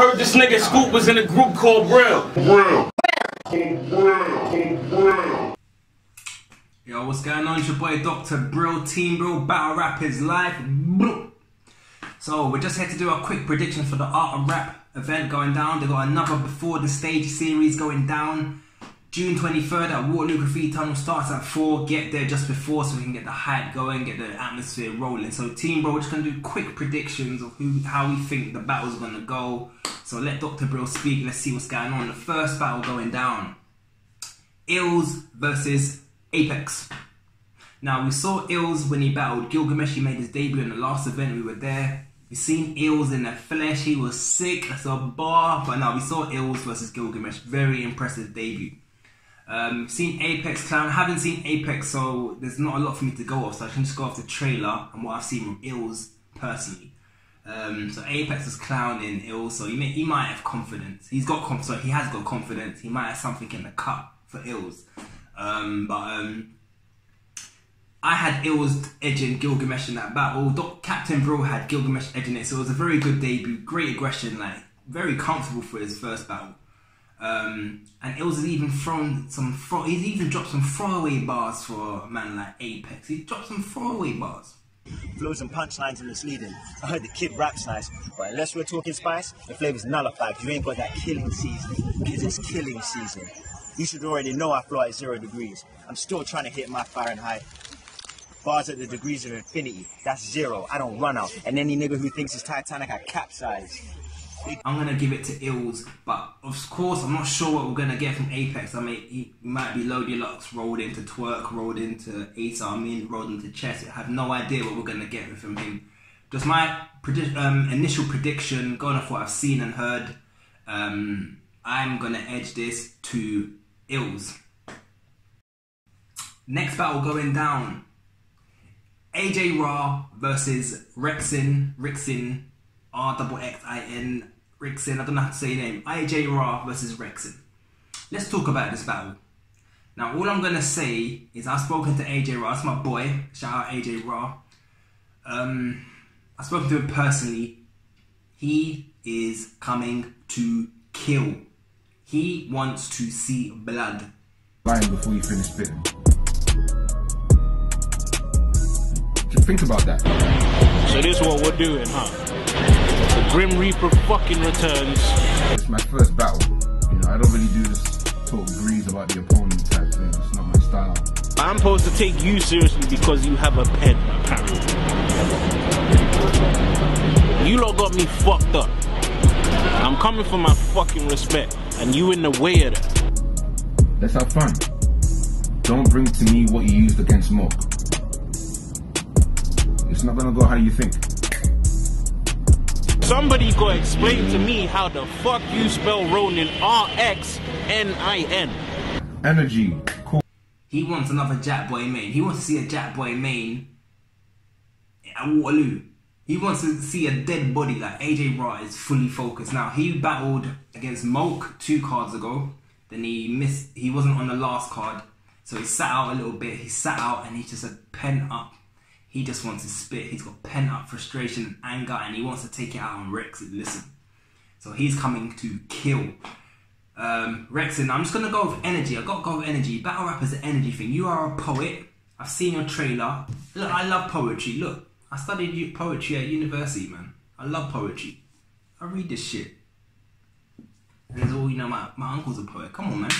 heard this nigga Scoop was in a group called BRIL. BRIL. Yo, what's going on? It's your boy Dr. BRIL, Team BRIL, Battle Rap is live. So, we're just here to do a quick prediction for the Art of Rap event going down. They got another Before the Stage series going down. June 23rd at Waterloo Graffiti Tunnel starts at 4. Get there just before so we can get the hype going, get the atmosphere rolling. So, Team Bro, we're just going to do quick predictions of who, how we think the battle's going to go. So, let Dr. BRIL speak. Let's see what's going on. The first battle going down Ills versus Apex. Now, we saw Ills when he battled Gilgamesh. He made his debut in the last event. We were there. We seen Ills in the flesh. He was sick. That's a bar. But now we saw Ills versus Gilgamesh. Very impressive debut. Um, seen Apex Clown. Haven't seen Apex, so there's not a lot for me to go off. So I can just go off the trailer and what I've seen from Ills personally. Um, so Apex is clowning Ills, so he, may, he might have confidence. He's got confidence. So he has got confidence. He might have something in the cup for Ills. Um, but um, I had Ills edging Gilgamesh in that battle. Captain Bro had Gilgamesh edging it, so it was a very good debut. Great aggression, like very comfortable for his first battle. Um, and Ills has even thrown some. Throw, he's even dropped some throwaway bars for a man like Apex. He dropped some throwaway bars. Flows and punchlines and misleading. I heard the kid raps nice, but unless we're talking spice, the flavor's nullified. You ain't got that killing season, because it's killing season. You should already know I fly at zero degrees. I'm still trying to hit my Fahrenheit. Bars at the degrees of infinity. That's zero. I don't run out. And any nigga who thinks it's Titanic, I capsize. I'm gonna give it to Ills, but of course I'm not sure what we're gonna get from Apex. I mean, he might be Low Lux rolled into Twork, rolled into Ace Amin, rolled into Chess. I have no idea what we're gonna get from him. Just my predi- um, initial prediction, going off what I've seen and heard, um, I'm gonna edge this to Ills. Next battle going down. AJ Raw versus Rexin, Rixin, R double X I N Rixin. I don't know how to say your name. AJ Raw versus Rexin. Let's talk about this battle. Now, all I'm gonna say is I've spoken to AJ Raw. That's my boy. Shout out AJ Raw. Um, I've spoken to him personally. He is coming to kill. He wants to see blood. Lying before you finish spitting. Just think about that. So this is what we're doing, huh? The Grim Reaper fucking returns. It's my first battle. You know, I don't really do this talk breeze about the opponent type thing. It's not my style. I'm supposed to take you seriously because you have a pen, apparently. You lot got me fucked up. I'm coming for my fucking respect, and you in the way of that. Let's have fun. Don't bring to me what you used against Moke. It's not gonna go how you think. Somebody go explain to me how the fuck you spell Ronin R X N I N. Energy, cool. He wants another Jack Boy main. He wants to see a Jack Boy main at Waterloo. He wants to see a dead body like AJ Raw is fully focused. Now he battled against Moke two cards ago. Then he missed. He wasn't on the last card, so he sat out a little bit. He sat out and he just had pent up. He just wants to spit. He's got pent up frustration and anger, and he wants to take it out on Rex. and Listen, so he's coming to kill. Um, Rex and I'm just gonna go with energy. I gotta go with energy. Battle rap is an energy thing. You are a poet. I've seen your trailer. Look, I love poetry. Look, I studied poetry at university, man. I love poetry. I read this shit. And there's all you know. My my uncle's a poet. Come on, man.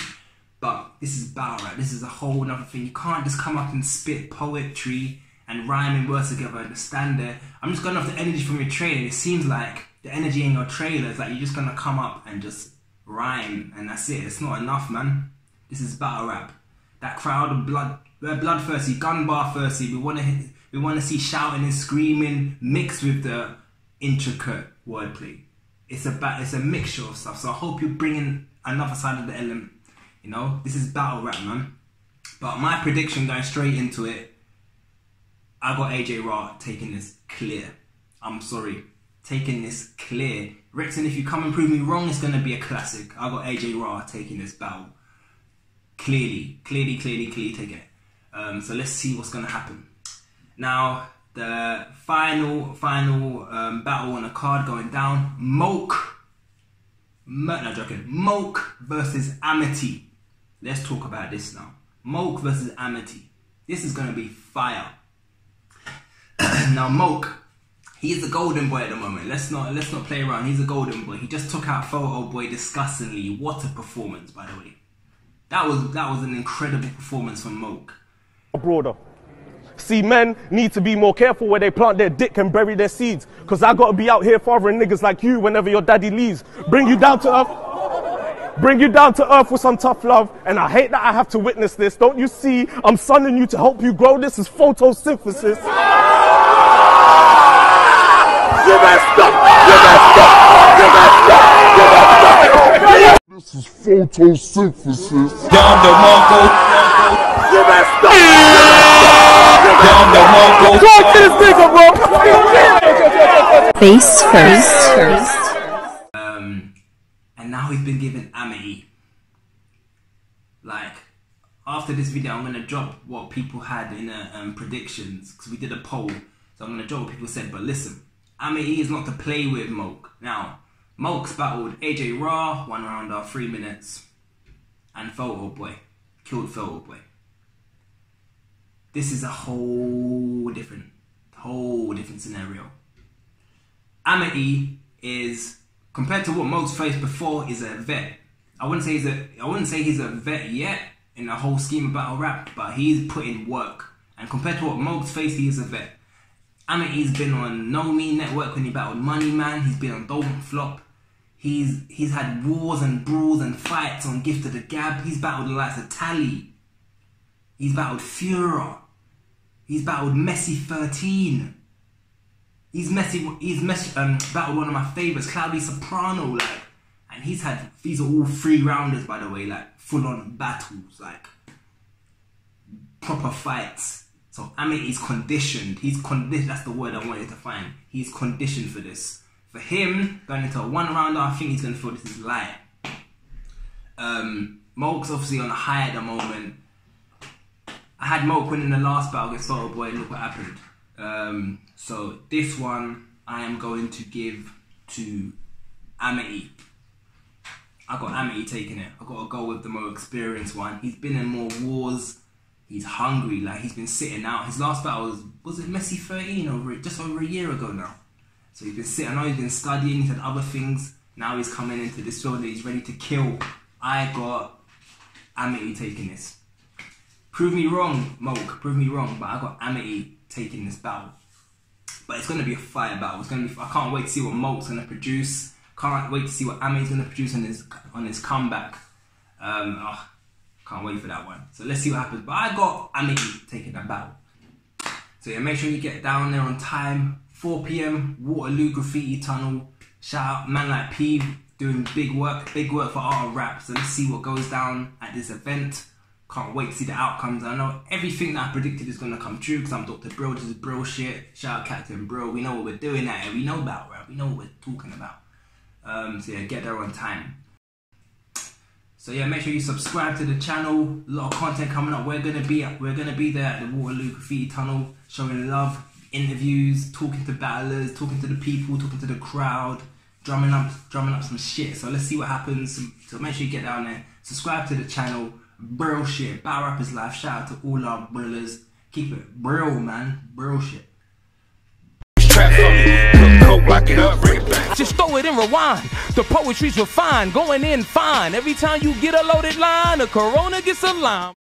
But this is battle rap. This is a whole other thing. You can't just come up and spit poetry and rhyming words together understand it. I'm just going off the energy from your trailer. It seems like the energy in your trailer is like you're just gonna come up and just rhyme and that's it. It's not enough, man. This is battle rap. That crowd of blood, we're bloodthirsty, gun bar thirsty. We want to, we want to see shouting and screaming mixed with the intricate wordplay. It's a it's a mixture of stuff. So I hope you're bringing another side of the element. You know, this is battle rap, man. But my prediction going straight into it, I got AJ Raw taking this clear. I'm sorry, taking this clear. Rexon, if you come and prove me wrong, it's gonna be a classic. I got AJ Raw taking this battle. Clearly, clearly, clearly, clearly taking it. Um, so let's see what's gonna happen. Now, the final, final um, battle on the card going down. Moke Mo- no joking. Moke versus Amity. Let's talk about this now. Moke versus Amity. This is gonna be fire. Now Moke, he's a golden boy at the moment. Let's not let's not play around. He's a golden boy. He just took out Photo Boy disgustingly. What a performance, by the way. That was that was an incredible performance from Moke. broader. See, men need to be more careful where they plant their dick and bury their seeds. Cause I gotta be out here fathering niggas like you whenever your daddy leaves. Bring you down to earth. Bring you down to earth with some tough love. And I hate that I have to witness this. Don't you see? I'm sunning you to help you grow. This is photosynthesis. You messed up. You messed up. You messed up. You messed up. This is photosynthesis. Dom the Mongo. You messed up. Dom the Mongo. Talk to this nigga, bro. Face first. Um, and now he's been given Amity. Like after this video, I'm gonna drop what people had in uh, um, predictions because we did a poll. So I'm gonna drop what people said. But listen, Amity is not to play with Moke. Now, Moke's battled AJ Raw one round of three minutes, and Photo Boy killed Photo Boy. This is a whole different, whole different scenario. Amity is compared to what Moke's faced before is a vet. I wouldn't say he's a I wouldn't say he's a vet yet in the whole scheme of battle rap, but he's put in work. And compared to what Moke's faced, he is a vet. Amity's been on No Me Network when he battled Money Man. He's been on Don't Flop. He's he's had wars and brawls and fights on Gift of the Gab. He's battled the likes of Tally. He's battled Furor. He's battled Messi 13. He's Messi. He's Messi. Um, battled one of my favorites, Cloudy Soprano. Like, and he's had. These are all three rounders, by the way. Like full on battles, like proper fights. So Amit is conditioned. He's conditioned. That's the word I wanted to find. He's conditioned for this. For him, going into a one rounder, I think he's gonna feel this is light. Um, Moke's obviously on a high at the moment. I had Moke winning the last battle against Photo Boy, look what happened. Um, so this one I am going to give to Amity. I got Amity taking it. I got to go with the more experienced one. He's been in more wars. He's hungry. Like he's been sitting out. His last battle was was it Messi 13 over just over a year ago now. So he's been sitting. I know he's been studying. He's had other things. Now he's coming into this field. and He's ready to kill. I got Amity taking this. Prove me wrong, Moke. Prove me wrong, but I got Amity taking this battle. But it's gonna be a fire battle. It's gonna be. I can't wait to see what Moke's gonna produce. Can't wait to see what Amity's gonna produce on his on his comeback. Um, ah, can't wait for that one. So let's see what happens. But I got Amity taking that battle. So yeah, make sure you get down there on time. 4 p.m. Waterloo Graffiti Tunnel. Shout out man like P doing big work, big work for of rap. So let's see what goes down at this event. Can't wait to see the outcomes. I know everything that I predicted is gonna come true because I'm Dr. BRIL. This is BRIL shit. Shout out Captain BRIL. We know what we're doing at it. We know about rap. We know what we're talking about. Um, so yeah, get there on time. So yeah, make sure you subscribe to the channel. A lot of content coming up. We're gonna be we're gonna be there at the Waterloo Graffiti Tunnel, showing love, interviews, talking to battlers, talking to the people, talking to the crowd, drumming up drumming up some shit. So let's see what happens. So make sure you get down there. Subscribe to the channel. BRIL shit. Battle Rappers Life. Shout out to all our brillers. Keep it brill, man. BRIL shit. Trap for me. Cook, coke, lock it up, bring it back. Just throw it and rewind. The poetry's refined, going in fine. Every time you get a loaded line, a corona gets a line.